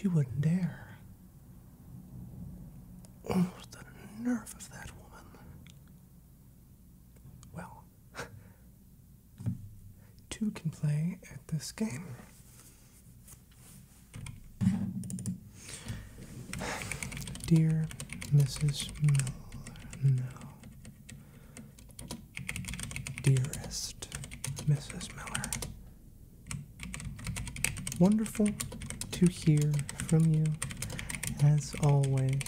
She wouldn't dare. Oh, the nerve of that woman. Well, two can play at this game. Dear Mrs. Miller, no. Dearest Mrs. Miller, wonderful to hear from you as always.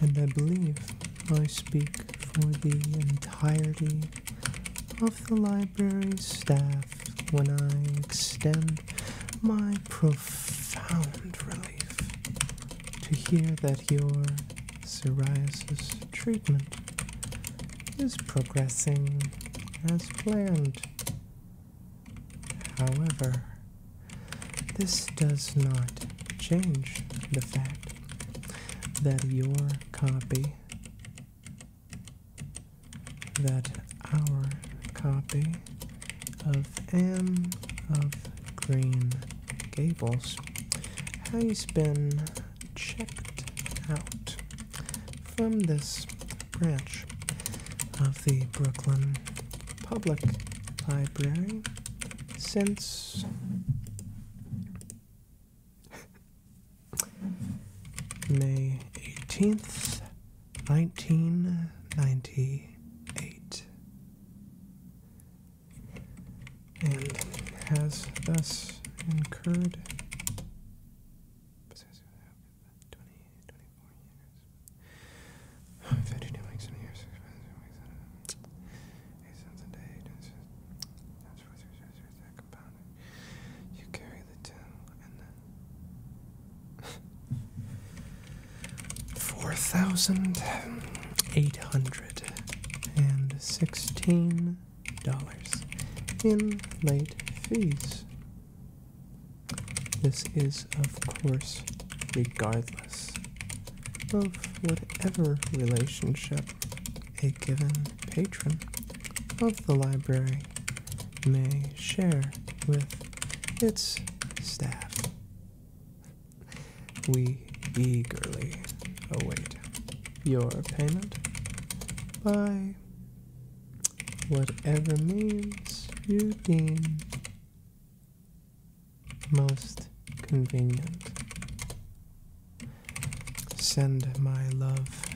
And I believe I speak for the entirety of the library staff when I extend my profound relief to hear that your psoriasis treatment is progressing as planned. However, this does not change the fact that your copy, that our copy of Anne of Green Gables has been checked out from this branch of the Brooklyn Public Library since May 18th, 1998, and has thus incurred 52 weeks in a year, six months, eight cents a day, that's four, three, six, six, that compounded. You carry the two, and then four thousand eight hundred and sixteen dollars in late fees. This is, of course, regardless of whatever relationship a given patron of the library may share with its staff. We eagerly await your payment by whatever means you deem most convenient. Send my love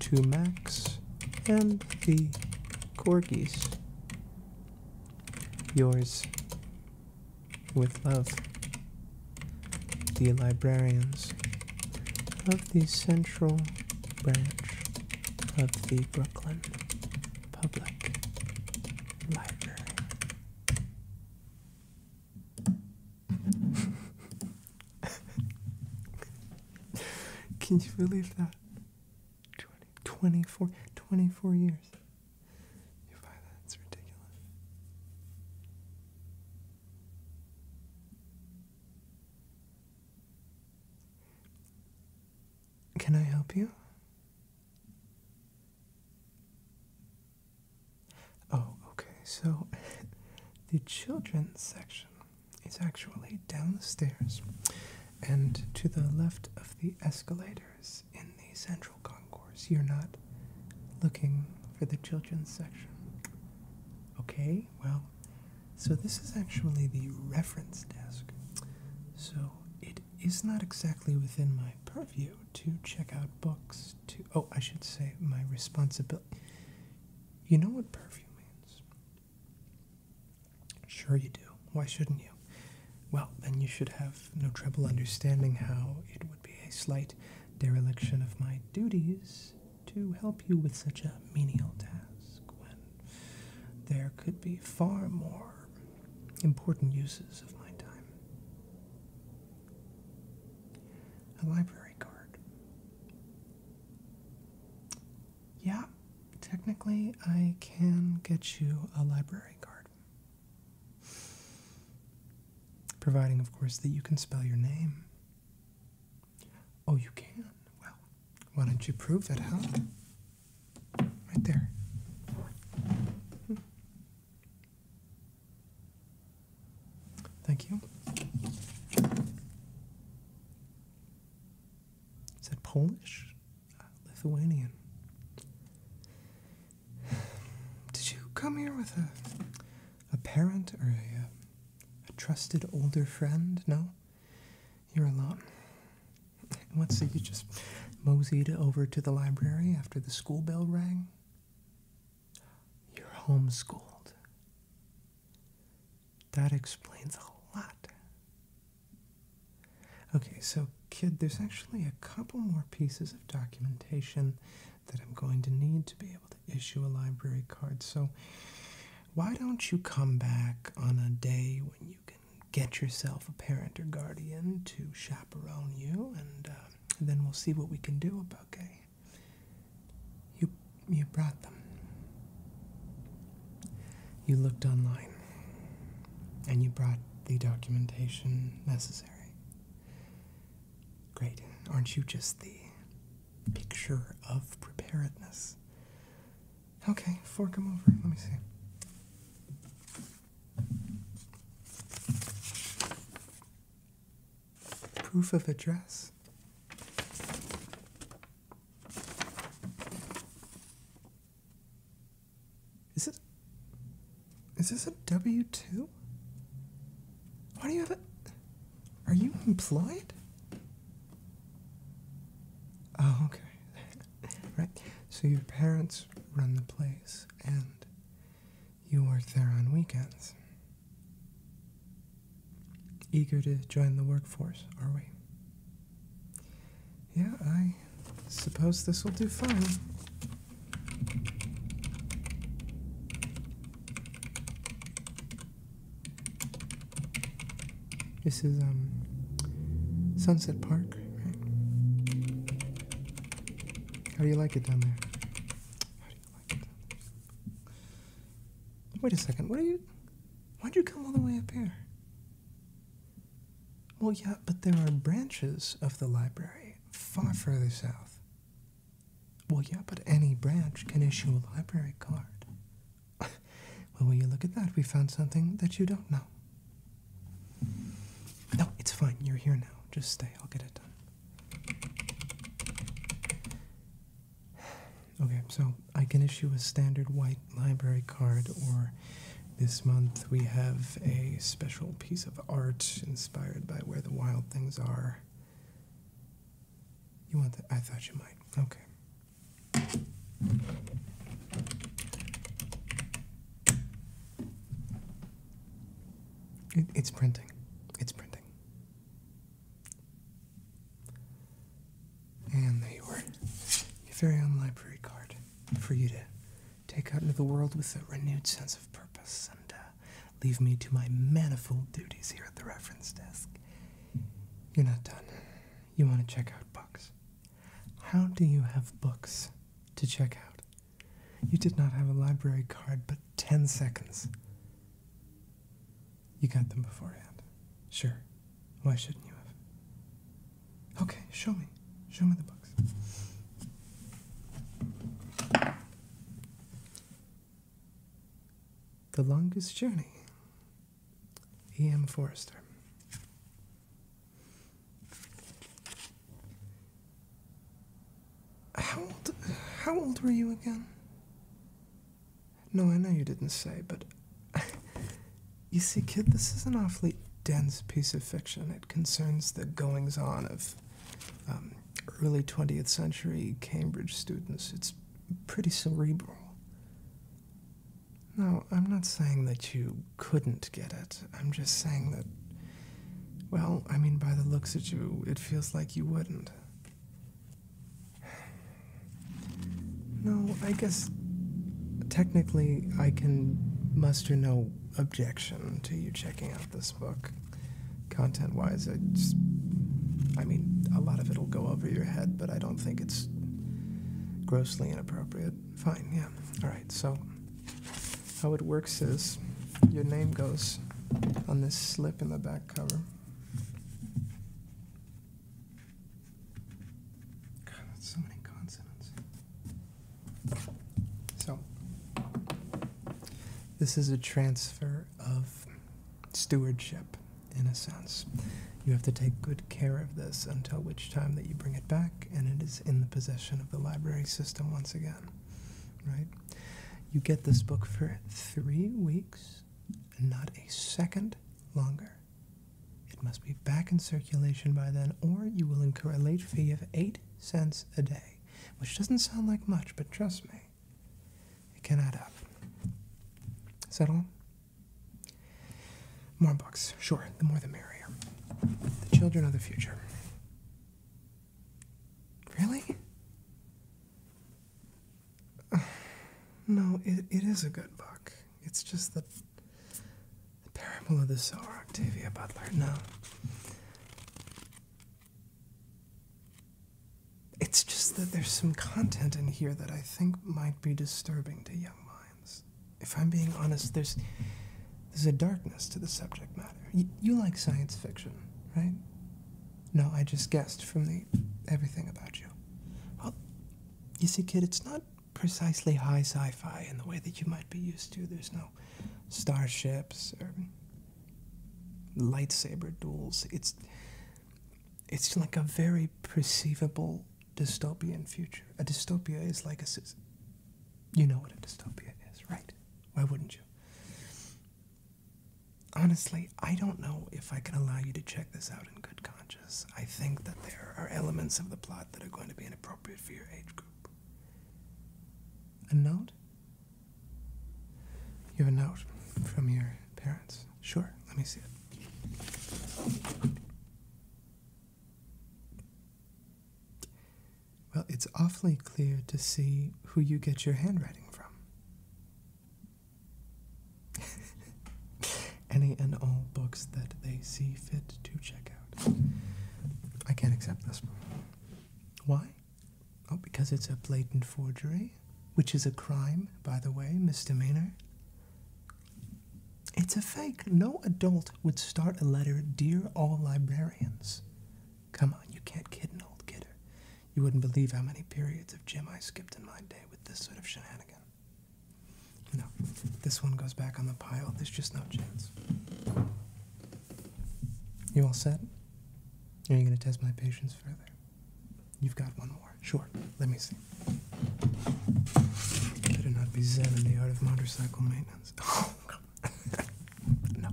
to Max and the Corgis. Yours with love, the librarians of the Central Branch of the Brooklyn Public Library. Can you believe that? 20, 24, 24 years. You buy that? It's ridiculous. Can I help you? Oh, okay. So the children's section is actually down the stairs and to the left of the escalators in the central concourse. You're not looking for the children's section. Okay, well, so this is actually the reference desk. So it is not exactly within my purview to check out books to oh I should say my responsibility. You know what purview means? Sure you do. Why shouldn't you? Well, then you should have no trouble understanding how it would be a slight dereliction of my duties to help you with such a menial task when there could be far more important uses of my time. A library card. Yeah, technically, I can get you a library providing, of course, that you can spell your name. Oh, you can? Well, why don't you prove it, huh? Right there. Thank you. Is that Polish? Uh, Lithuanian. Trusted older friend? No? You're alone. What, so you just moseyed over to the library after the school bell rang? You're homeschooled. That explains a lot. Okay, so, kid, there's actually a couple more pieces of documentation that I'm going to need to be able to issue a library card. So, why don't you come back on a day when you can get yourself a parent or guardian to chaperone you, and uh, then we'll see what we can do about Gay. You you brought them. You looked online, and you brought the documentation necessary. Great, aren't you just the picture of preparedness? Okay, fork them over. Let me see. Proof of address. Is it? Is this a W two? Why do you have it? Are you employed? Oh, okay. right. So your parents run the place, and you work there on weekends. Eager to join the workforce, are we? Yeah, I suppose this will do fine. This is um Sunset Park, right? How do you like it down there? How do you like it down there? Wait a second. What are you? Why'd you come all the way up here? Well, yeah, but there are branches of the library far hmm. further south. Well, yeah, but any branch can issue a library card. well, will you look at that? We found something that you don't know. No, it's fine. You're here now. Just stay. I'll get it done. Okay, so I can issue a standard white library card, or this month we have a special piece of art inspired by where the wild things are. You want that? I thought you might. Okay. It, it's printing. It's printing. And there you are. Your very own library card for you to take out into the world with a renewed sense of purpose and uh, leave me to my manifold duties here at the reference desk. You're not done. You want to check out books. How do you have books to check out? You did not have a library card but 10 seconds. You got them beforehand. Sure. Why shouldn't you have? Okay, show me. Show me the books. The Longest Journey. E.M. Forster. How old, how old were you again? No, I know you didn't say, but you see, kid, this is an awfully dense piece of fiction. It concerns the goings on of um, early 20th century Cambridge students. It's pretty cerebral. No, I'm not saying that you couldn't get it. I'm just saying that, well, I mean, by the looks at you, it feels like you wouldn't. No, I guess technically I can muster no objection to you checking out this book. Content wise, I just. I mean, a lot of it'll go over your head, but I don't think it's grossly inappropriate. Fine, yeah. Alright, so how it works is your name goes on this slip in the back cover. God, that's so many consonants. So, this is a transfer of stewardship, in a sense. You have to take good care of this until which time that you bring it back and it is in the possession of the library system once again. Right? You get this book for three weeks and not a second longer. It must be back in circulation by then, or you will incur a late fee of eight cents a day, which doesn't sound like much, but trust me, it can add up. All? More books. Sure, the more the merrier. The children of the future. Really? No, it, it is a good book. It's just that the Parable of the Sower, Octavia Butler. No. It's just that there's some content in here that I think might be disturbing to young minds. If I'm being honest, there's there's a darkness to the subject matter. Y- you like science fiction, right? No, I just guessed from the everything about you. Well, you see, kid, it's not precisely high sci-fi in the way that you might be used to. There's no starships or lightsaber duels. It's it's like a very perceivable dystopian future. A dystopia is like a you know what a dystopia is, right? Why wouldn't you? Honestly, I don't know if I can allow you to check this out in good conscience. I think that there are elements of the plot that are going to be inappropriate for your age group. A note? You have a note from your parents? Sure, let me see it. Well, it's awfully clear to see who you get your handwriting from. Any and all books that they see fit to check out. I can't accept this. Why? Oh, because it's a blatant forgery, which is a crime, by the way, misdemeanor. It's a fake. No adult would start a letter, Dear all librarians. Come on, you can't kid an old kidder. You wouldn't believe how many periods of gym I skipped in my day with this sort of shenanigan. No, this one goes back on the pile. There's just no chance. You all set? Are you going to test my patience further? You've got one more. Sure. Let me see. Better not be Zen and the art of motorcycle maintenance. Oh, no.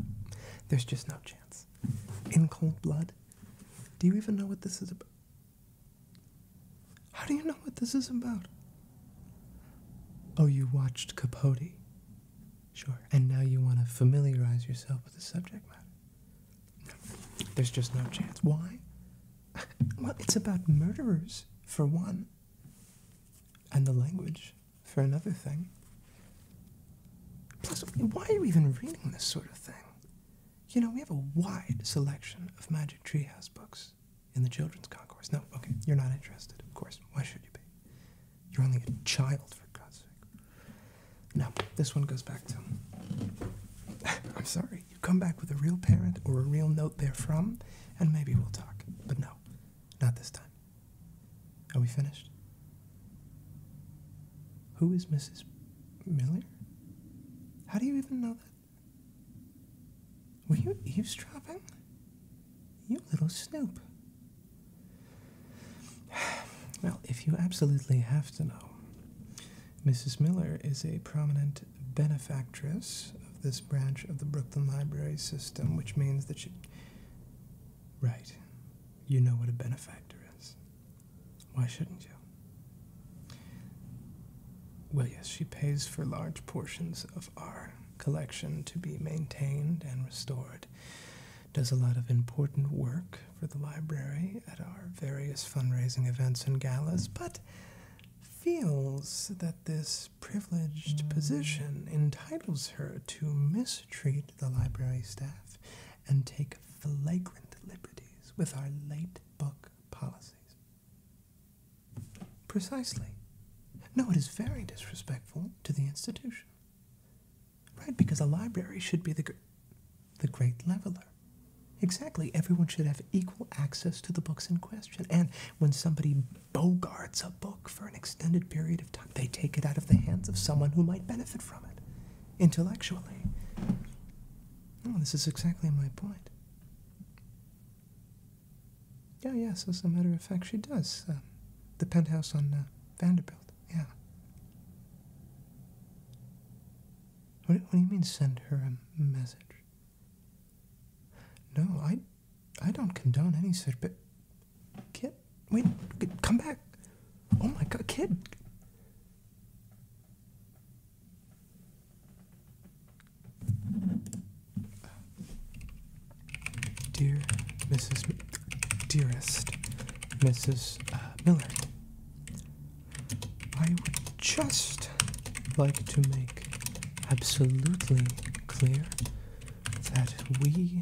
There's just no chance. In cold blood? Do you even know what this is about? How do you know what this is about? Oh, you watched Capote. Sure. And now you want to familiarize yourself with the subject matter. There's just no chance. Why? Well, it's about murderers, for one, and the language, for another thing. Plus, why are you even reading this sort of thing? You know, we have a wide selection of Magic Treehouse books in the children's concourse. No, okay, you're not interested, of course. Why should you be? You're only a child, for God's sake. No, this one goes back to. I'm sorry. You come back with a real parent or a real note they're from, and maybe we'll talk. But no, not this time. Are we finished? Who is Mrs. Miller? How do you even know that? Were you eavesdropping? You little snoop. Well, if you absolutely have to know, Mrs. Miller is a prominent benefactress of this branch of the Brooklyn Library System, which means that she. Right. You know what a benefactor is. Why shouldn't you? Well, yes, she pays for large portions of our collection to be maintained and restored. Does a lot of important work for the library at our various fundraising events and galas, but feels that this privileged mm. position entitles her to mistreat the library staff and take flagrant liberties with our late book policies. Precisely. No, it is very disrespectful to the institution. Right, because a library should be the, gr- the great leveler. Exactly. Everyone should have equal access to the books in question. And when somebody bogarts a book for an extended period of time, they take it out of the hands of someone who might benefit from it intellectually. Oh, this is exactly my point. Yeah, yes, as a matter of fact, she does. Uh, the penthouse on uh, Vanderbilt, yeah. What, what do you mean send her a message? No, I, I don't condone any such. But kid, wait, come back. Oh my God, kid. Dear Mrs. M- dearest Mrs. Uh, Miller, I would just like to make absolutely clear that we,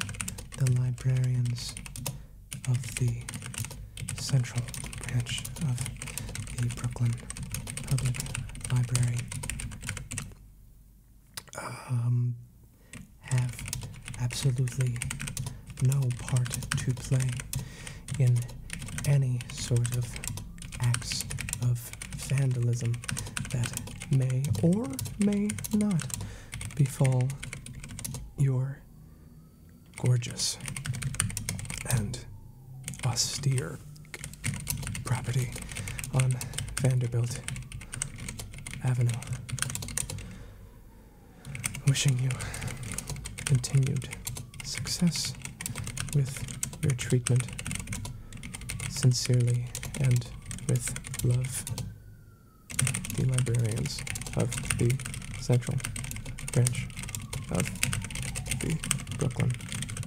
the librarians of the Central Branch of the Brooklyn Public Library, um, have absolutely no part to play in any sort of acts of vandalism that may or may not befall your gorgeous and austere property on Vanderbilt Avenue. Wishing you continued success with your treatment. Sincerely and with love, the librarians of the Central Branch of the Brooklyn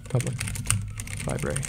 Public Library.